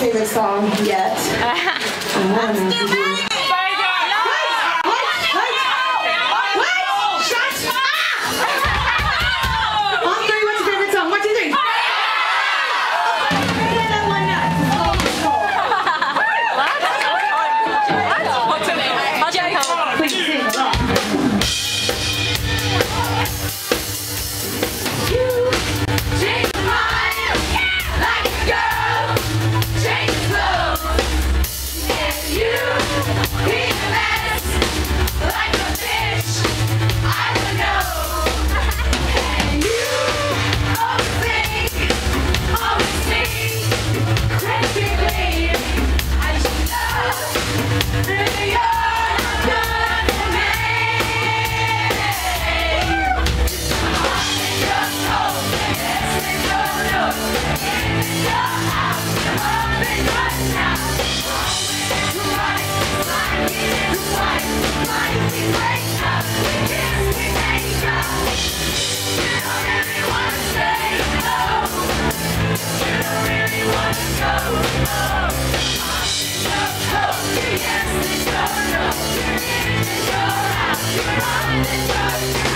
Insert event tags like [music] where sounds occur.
favorite song yet. [laughs] Still mm-hmm. Yes,